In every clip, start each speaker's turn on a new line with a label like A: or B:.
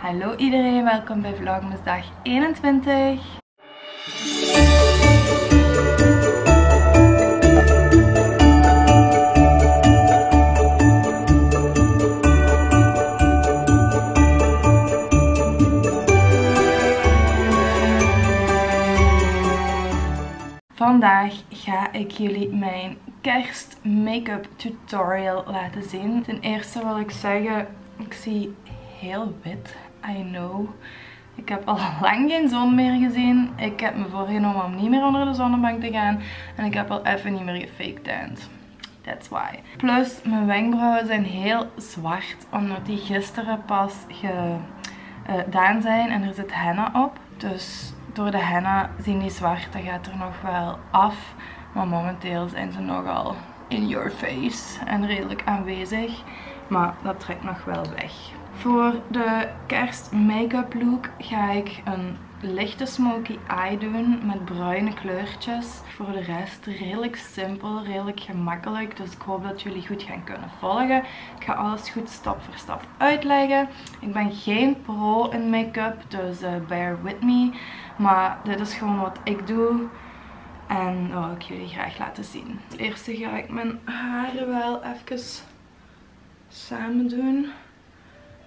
A: Hallo iedereen, welkom bij Vlogmas dag 21. Vandaag ga ik jullie mijn kerst make-up tutorial laten zien. Ten eerste wil ik zeggen, ik zie heel wit, I know. Ik heb al lang geen zon meer gezien. Ik heb me voorgenomen om niet meer onder de zonnebank te gaan. En ik heb al even niet meer gefaked That's why. Plus, mijn wenkbrauwen zijn heel zwart. Omdat die gisteren pas gedaan zijn. En er zit henna op. Dus door de henna zien die zwarte gaat er nog wel af. Maar momenteel zijn ze nogal in your face en redelijk aanwezig. Maar dat trekt nog wel weg. Voor de kerst make-up look ga ik een lichte smoky eye doen met bruine kleurtjes. Voor de rest redelijk simpel, redelijk gemakkelijk. Dus ik hoop dat jullie goed gaan kunnen volgen. Ik ga alles goed stap voor stap uitleggen. Ik ben geen pro in make-up, dus uh, bear with me. Maar dit is gewoon wat ik doe. En dat wil ik jullie graag laten zien. Als eerste ga ik mijn haren wel even samen doen.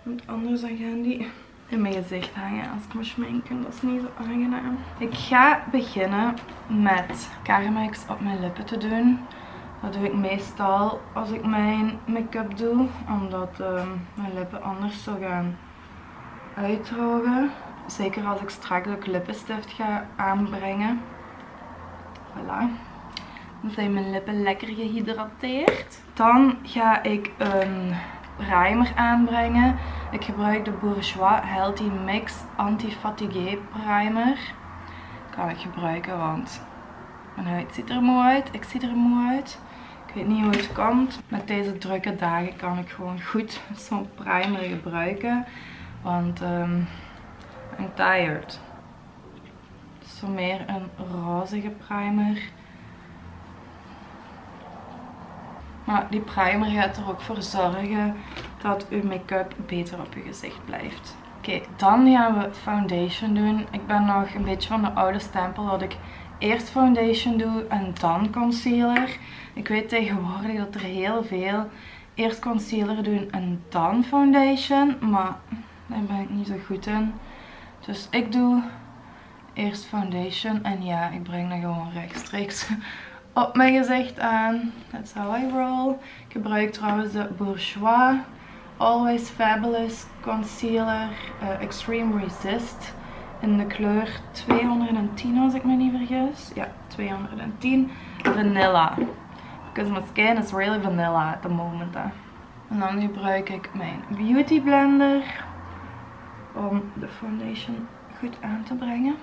A: Want anders dan gaan die in mijn gezicht hangen als ik me schminken. Dat is niet zo aangenaam. Ik ga beginnen met Carmex op mijn lippen te doen. Dat doe ik meestal als ik mijn make-up doe. Omdat ehm, mijn lippen anders zo gaan uitdrogen. Zeker als ik straks ook lippenstift ga aanbrengen. Voilà. Dan zijn mijn lippen lekker gehydrateerd. Dan ga ik een primer aanbrengen. Ik gebruik de Bourjois Healthy Mix Anti-Fatigue Primer. Kan ik gebruiken, want mijn huid ziet er mooi uit. Ik zie er mooi uit. Ik weet niet hoe het komt. Met deze drukke dagen kan ik gewoon goed zo'n primer gebruiken. Want um, I'm tired. Zo meer een rozige primer. Maar die primer gaat er ook voor zorgen dat uw make-up beter op uw gezicht blijft. Oké, dan gaan we foundation doen. Ik ben nog een beetje van de oude stempel dat ik eerst foundation doe en dan concealer. Ik weet tegenwoordig dat er heel veel eerst concealer doen en dan foundation. Maar daar ben ik niet zo goed in. Dus ik doe eerst foundation en ja, ik breng dat gewoon rechtstreeks op mijn gezicht aan. That's how I roll. Ik gebruik trouwens de Bourjois Always Fabulous Concealer uh, Extreme Resist in de kleur 210 als ik me niet vergis. Ja, 210. Vanilla. Because my skin is really vanilla at the moment. En dan gebruik ik mijn Beauty Blender om de foundation goed aan te brengen.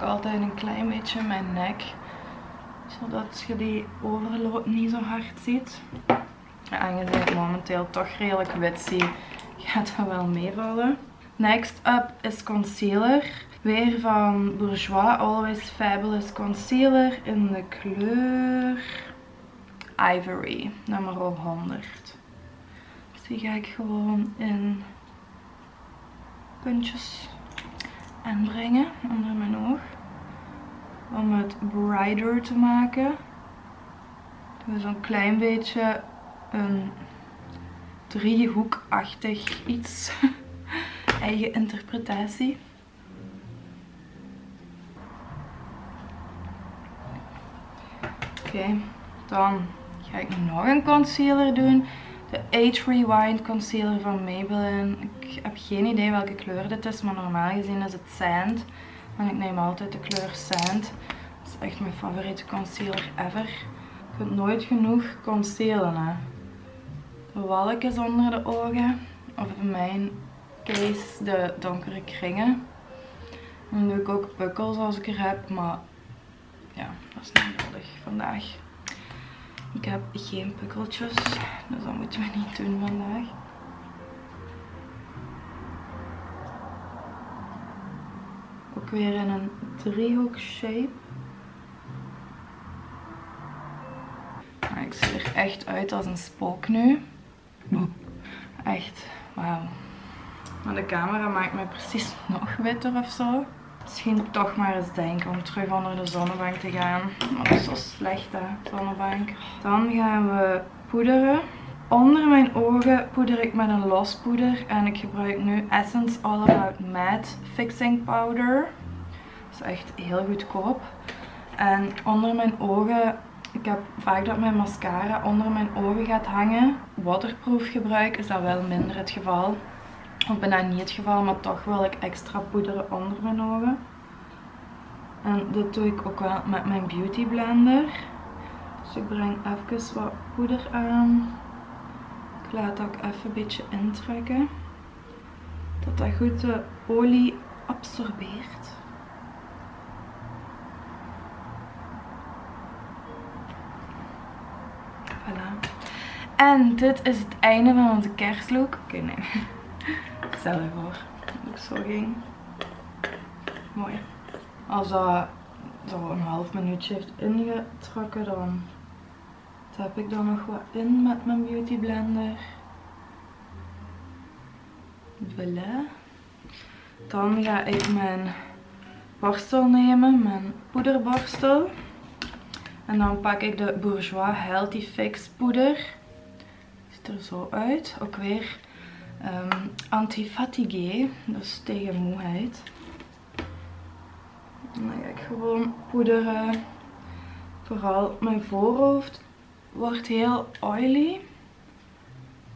A: Ook altijd een klein beetje mijn nek. Zodat je die overloop niet zo hard ziet. Aangezien ik momenteel toch redelijk wit zie, gaat dat wel meevallen. Next up is concealer. Weer van Bourjois Always Fabulous Concealer in de kleur Ivory, nummer 100. Dus die ga ik gewoon in puntjes aanbrengen onder mijn oog. Om het brighter te maken. Doe zo'n klein beetje een driehoekachtig iets. Eigen interpretatie. Oké, dan ga ik nog een concealer doen. De Age Rewind Concealer van Maybelline. Ik heb geen idee welke kleur dit is, maar normaal gezien is het Sand. En ik neem altijd de kleur Sand. Dat is echt mijn favoriete concealer ever. Je kunt nooit genoeg concealen. Hè. Walkjes onder de ogen. Of in mijn case de donkere kringen. Dan doe ik ook pukkels als ik er heb, maar ja, dat is niet nodig vandaag. Ik heb geen pukkeltjes, dus dat moeten we niet doen vandaag. Ook weer in een driehoek shape. Ik zie er echt uit als een spook nu. Echt, wauw. Maar de camera maakt mij precies nog witter of zo. Misschien toch maar eens denken om terug onder de zonnebank te gaan. Dat is zo slecht hè, zonnebank. Dan gaan we poederen. Onder mijn ogen poeder ik met een los poeder. En ik gebruik nu Essence All About Matte Fixing Powder. Dat is echt heel goedkoop. En onder mijn ogen, ik heb vaak dat mijn mascara onder mijn ogen gaat hangen. Waterproof gebruik is dat wel minder het geval. Of bijna niet het geval, maar toch wil ik extra poederen onder mijn ogen. En dit doe ik ook wel met mijn beauty blender. Dus ik breng even wat poeder aan. Ik laat ook even een beetje intrekken. Dat dat goed de olie absorbeert. Voilà. En dit is het einde van onze kerstlook. Oké, nee. Stel je voor dat ik zo ging. Mooi. Als dat zo een half minuutje heeft ingetrokken, dan heb ik dan nog wat in met mijn beauty blender. Voilà. Dan ga ik mijn borstel nemen, mijn poederborstel. En dan pak ik de Bourjois Healthy Fix poeder. Ziet er zo uit. Ook weer um, anti-fatigue, dus tegen moeheid. En dan ga ik gewoon poederen. Vooral mijn voorhoofd wordt heel oily.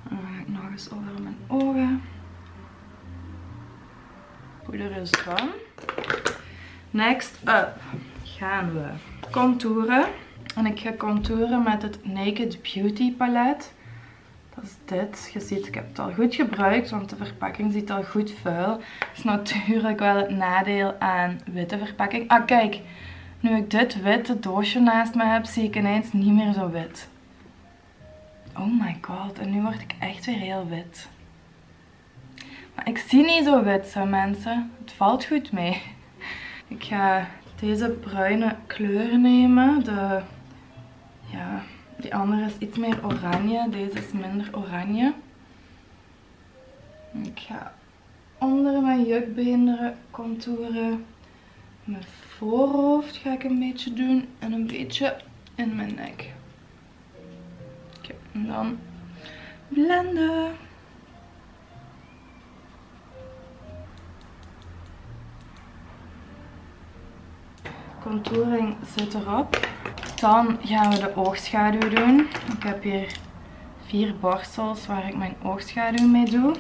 A: Dan ga ik nog eens over mijn ogen. Poeder is van. Next up gaan we contouren. En ik ga contouren met het Naked Beauty palet. Dat is dit. Je ziet, ik heb het al goed gebruikt, want de verpakking ziet al goed vuil. Dat is natuurlijk wel het nadeel aan witte verpakking. Ah, kijk. Nu ik dit witte doosje naast me heb, zie ik ineens niet meer zo wit. Oh my god, en nu word ik echt weer heel wit. Maar ik zie niet zo wit zo mensen. Het valt goed mee. Ik ga deze bruine kleur nemen. De, ja, die andere is iets meer oranje. Deze is minder oranje. Ik ga onder mijn jukbeenderen contouren. Mijn voorhoofd ga ik een beetje doen. En een beetje in mijn nek. Oké, en dan blenden. Contouring zit erop. Dan gaan we de oogschaduw doen. Ik heb hier vier borstels waar ik mijn oogschaduw mee doe.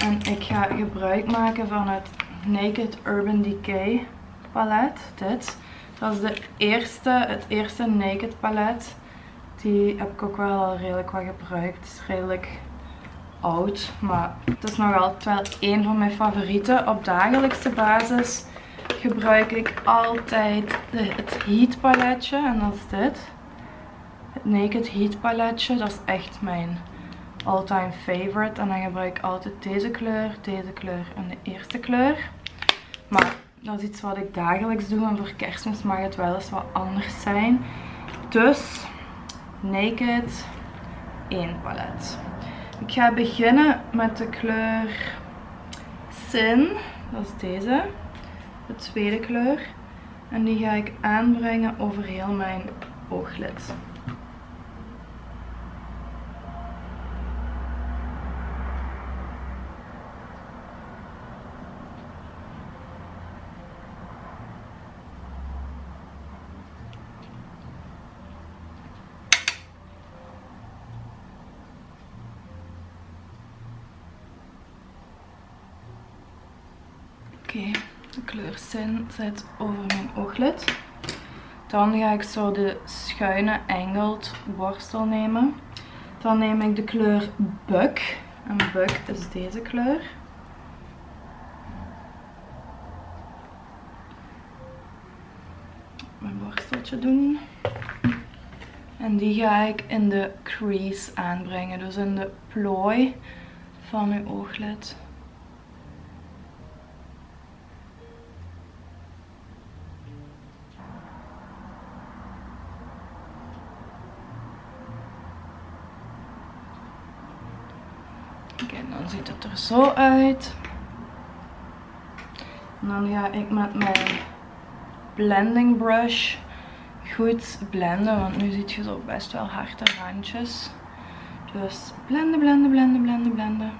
A: En ik ga gebruik maken van het Naked Urban Decay palet. Dit. Dat is de eerste, het eerste Naked palet. Die heb ik ook wel al redelijk wat gebruikt. Het is redelijk oud. Maar het is nog altijd wel een van mijn favorieten op dagelijkse basis gebruik ik altijd het Heat paletje. En dat is dit. Het Naked Heat paletje. Dat is echt mijn all-time favorite. En dan gebruik ik altijd deze kleur, deze kleur en de eerste kleur. Maar dat is iets wat ik dagelijks doe. En voor kerstmis mag het wel eens wat anders zijn. Dus Naked 1 palet. Ik ga beginnen met de kleur Sin. Dat is deze de tweede kleur. En die ga ik aanbrengen over heel mijn ooglid. Oké de Sin zet over mijn ooglid. Dan ga ik zo de schuine angled borstel nemen. Dan neem ik de kleur Buck. En Buck is deze kleur. Mijn borsteltje doen. En die ga ik in de crease aanbrengen. Dus in de plooi van mijn ooglid. Zo uit. En dan ga ik met mijn blending brush goed blenden, want nu ziet je zo best wel harde randjes. Dus blenden, blenden, blenden, blenden, blenden.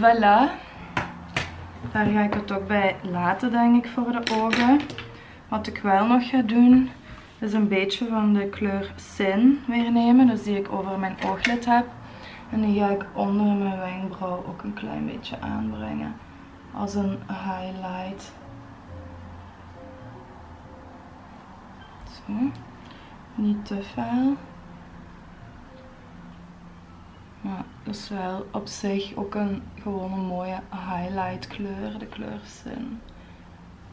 A: Voilà. Daar ga ik het ook bij laten, denk ik, voor de ogen. Wat ik wel nog ga doen, is een beetje van de kleur Sin weer nemen. Dus die ik over mijn ooglid heb. En die ga ik onder mijn wenkbrauw ook een klein beetje aanbrengen. Als een highlight. Zo. Niet te fel. Maar dat is wel op zich ook een gewoon mooie highlight kleur, de kleur Sin.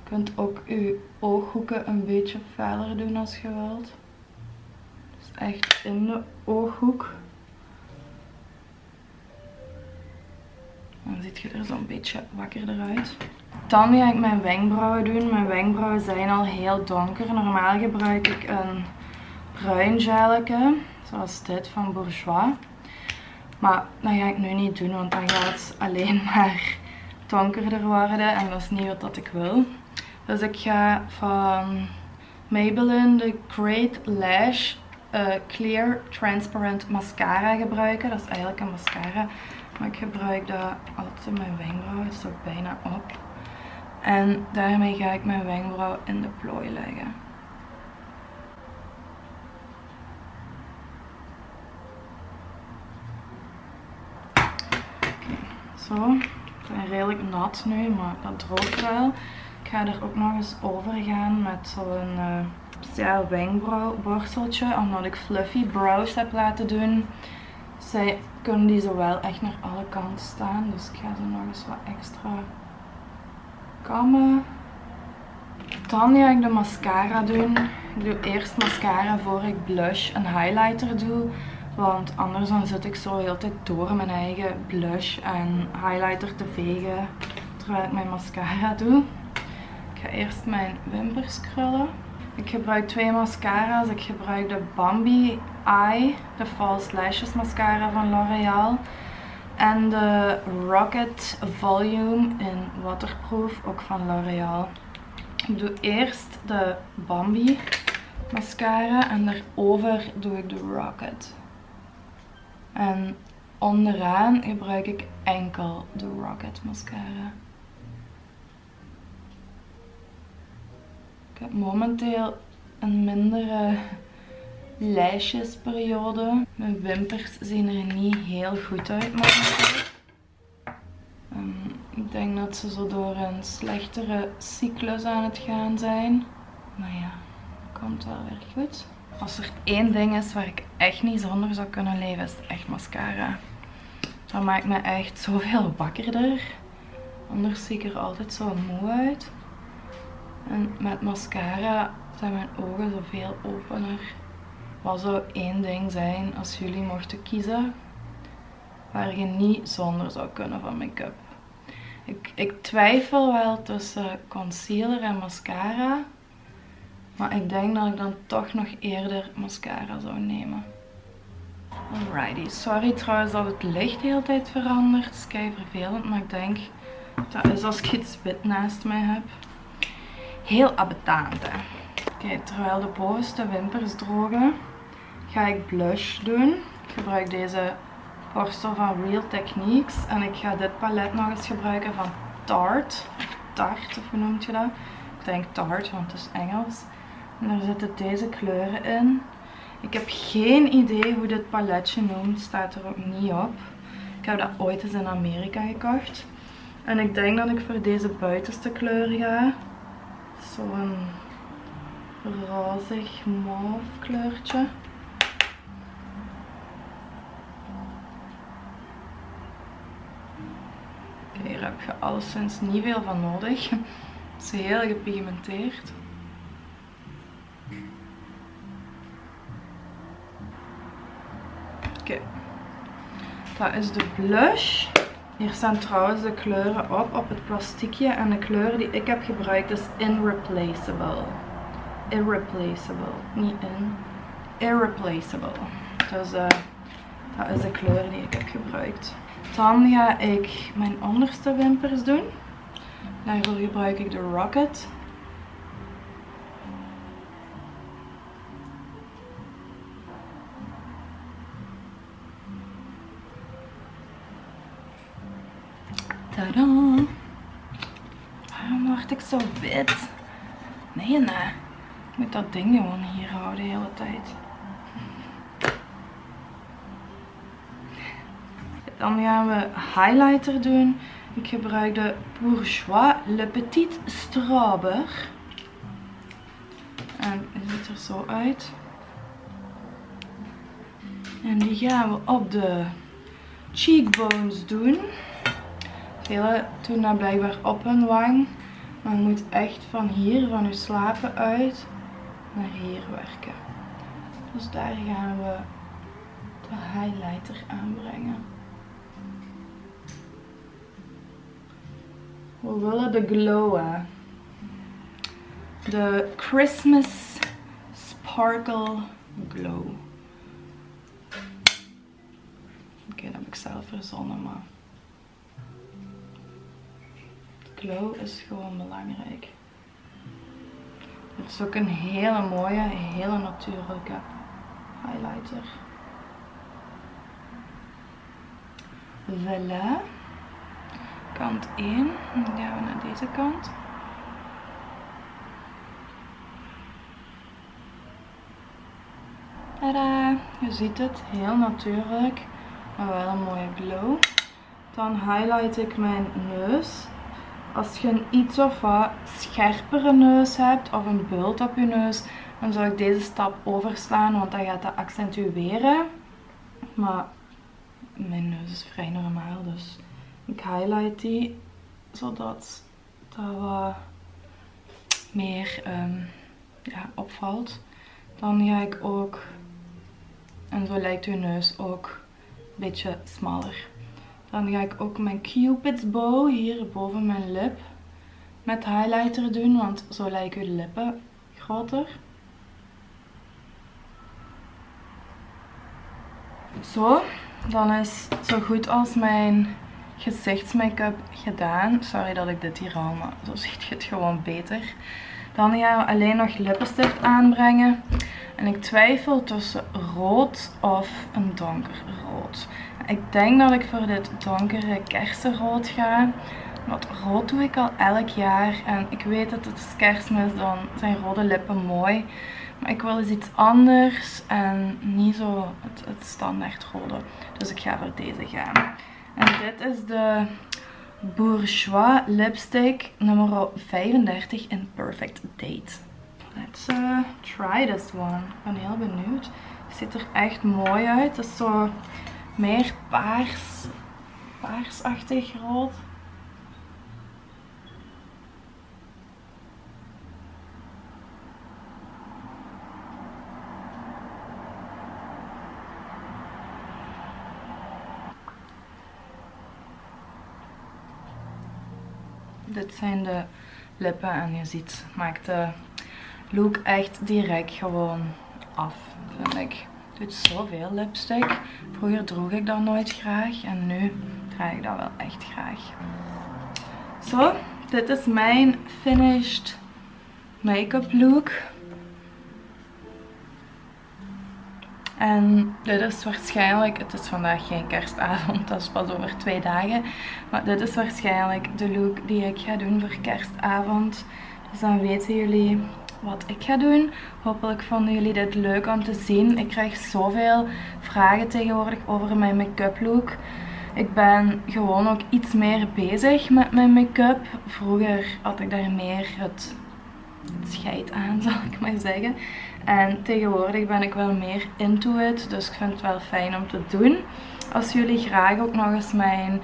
A: Je kunt ook je ooghoeken een beetje feller doen als je wilt. Dus echt in de ooghoek. Dan ziet je er zo'n beetje wakkerder uit. Dan ga ik mijn wenkbrauwen doen. Mijn wenkbrauwen zijn al heel donker. Normaal gebruik ik een bruin gelje, zoals dit van Bourjois. Maar dat ga ik nu niet doen, want dan gaat het alleen maar donkerder worden en dat is niet wat ik wil. Dus ik ga van Maybelline de Great Lash uh, Clear Transparent Mascara gebruiken. Dat is eigenlijk een mascara, maar ik gebruik dat altijd in mijn wenkbrauw. Het is bijna op. En daarmee ga ik mijn wenkbrauw in de plooi leggen. Zo. Ik ben redelijk nat nu, maar dat droogt wel. Ik ga er ook nog eens over gaan met zo'n uh, speciaal wenkbrauwborsteltje. Omdat ik fluffy brows heb laten doen. Zij kunnen die zowel echt naar alle kanten staan. Dus ik ga ze nog eens wat extra kammen. Dan ga ik de mascara doen. Ik doe eerst mascara voor ik blush en highlighter doe. Want anders dan zit ik zo heel tijd door mijn eigen blush en highlighter te vegen terwijl ik mijn mascara doe. Ik ga eerst mijn wimpers krullen. Ik gebruik twee mascara's. Ik gebruik de Bambi Eye, de False Lashes mascara van L'Oreal. En de Rocket Volume in waterproof, ook van L'Oreal. Ik doe eerst de Bambi mascara en daarover doe ik de Rocket. En onderaan gebruik ik enkel de Rocket mascara. Ik heb momenteel een mindere lijstjesperiode. Mijn wimpers zien er niet heel goed uit momenteel. ik denk dat ze zo door een slechtere cyclus aan het gaan zijn. Maar ja, dat komt wel weer goed. Als er één ding is waar ik echt niet zonder zou kunnen leven, is het echt mascara. Dat maakt me echt zoveel wakkerder. Anders zie ik er altijd zo moe uit. En met mascara zijn mijn ogen zoveel opener. Wat zou één ding zijn als jullie mochten kiezen waar je niet zonder zou kunnen van make-up? Ik, ik twijfel wel tussen concealer en mascara. Maar ik denk dat ik dan toch nog eerder mascara zou nemen. Alrighty. Sorry trouwens dat het licht de hele tijd verandert. Het is kei vervelend, maar ik denk dat is als ik iets wit naast mij heb. Heel abetant hè. Oké, terwijl de bovenste wimpers drogen, ga ik blush doen. Ik gebruik deze borstel van Real Techniques. En ik ga dit palet nog eens gebruiken van Tarte. Of Tarte, of hoe noemt je dat? Ik denk Tarte, want het is Engels. En daar zitten deze kleuren in. Ik heb geen idee hoe dit paletje noemt. Staat er ook niet op. Ik heb dat ooit eens in Amerika gekocht. En ik denk dat ik voor deze buitenste kleur ga. Zo'n rozig mauve kleurtje. hier heb je alleszins niet veel van nodig. Het is heel gepigmenteerd. Dat is de blush. Hier staan trouwens de kleuren op, op het plastiekje. En de kleur die ik heb gebruikt is Irreplaceable. Irreplaceable. Niet in. Irreplaceable. Dus uh, dat is de kleur die ik heb gebruikt. Dan ga ik mijn onderste wimpers doen. Daarvoor gebruik ik de Rocket. Tada! Waarom word ik zo wit? Nee, nee. Ik moet dat ding gewoon hier houden de hele tijd. Dan gaan we highlighter doen. Ik gebruik de Bourgeois Le Petit Strawber. En het ziet er zo uit. En die gaan we op de cheekbones doen. Doen dat blijkbaar op hun wang. Maar je moet echt van hier, van je slapen uit, naar hier werken. Dus daar gaan we de highlighter aanbrengen. We willen de glow De Christmas Sparkle Glow. Oké, dat heb ik zelf verzonnen, maar glow is gewoon belangrijk. Het is ook een hele mooie, hele natuurlijke highlighter. Voilà. Kant 1. Dan gaan we naar deze kant. Tada! Je ziet het, heel natuurlijk, maar wel een mooie glow. Dan highlight ik mijn neus als je een iets of wat scherpere neus hebt of een bult op je neus, dan zou ik deze stap overslaan, want dat gaat dat accentueren. Maar mijn neus is vrij normaal, dus ik highlight die zodat dat wat meer um, ja, opvalt. Dan ga ik ook, en zo lijkt uw neus ook een beetje smaller. Dan ga ik ook mijn Cupid's bow hier boven mijn lip met highlighter doen, want zo lijken uw lippen groter. Zo, dan is zo goed als mijn gezichtsmake-up gedaan. Sorry dat ik dit hier hou, maar zo ziet je het gewoon beter. Dan gaan we alleen nog lippenstift aanbrengen. En ik twijfel tussen rood of een donkerrood. Ik denk dat ik voor dit donkere kersenrood ga. Want rood doe ik al elk jaar. En ik weet dat het is kerstmis, dan zijn rode lippen mooi. Maar ik wil eens iets anders en niet zo het, het standaard rode. Dus ik ga voor deze gaan. En dit is de Bourgeois lipstick nummer 35 in Perfect Date. Let's uh, try this one. Ik ben heel benieuwd. Het ziet er echt mooi uit. Het is zo meer paars, paarsachtig rood. Dit zijn de lippen en je ziet, maakt de look echt direct gewoon af, vind ik doet zoveel lipstick. Vroeger droeg ik dat nooit graag en nu draag ik dat wel echt graag. Zo, dit is mijn finished make-up look. En dit is waarschijnlijk, het is vandaag geen kerstavond, dat is pas over twee dagen. Maar dit is waarschijnlijk de look die ik ga doen voor kerstavond. Dus dan weten jullie wat ik ga doen. Hopelijk vonden jullie dit leuk om te zien. Ik krijg zoveel vragen tegenwoordig over mijn make-up look. Ik ben gewoon ook iets meer bezig met mijn make-up. Vroeger had ik daar meer het, het scheid aan, zal ik maar zeggen. En tegenwoordig ben ik wel meer into it. Dus ik vind het wel fijn om te doen. Als jullie graag ook nog eens mijn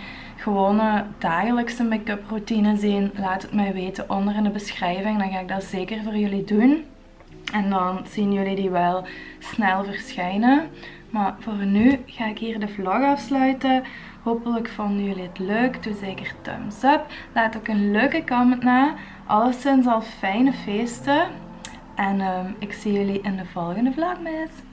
A: gewone dagelijkse make-up routine zien, laat het mij weten onder in de beschrijving. Dan ga ik dat zeker voor jullie doen. En dan zien jullie die wel snel verschijnen. Maar voor nu ga ik hier de vlog afsluiten. Hopelijk vonden jullie het leuk. Doe zeker thumbs up. Laat ook een leuke comment na. Alleszins al fijne feesten. En um, ik zie jullie in de volgende vlogmas.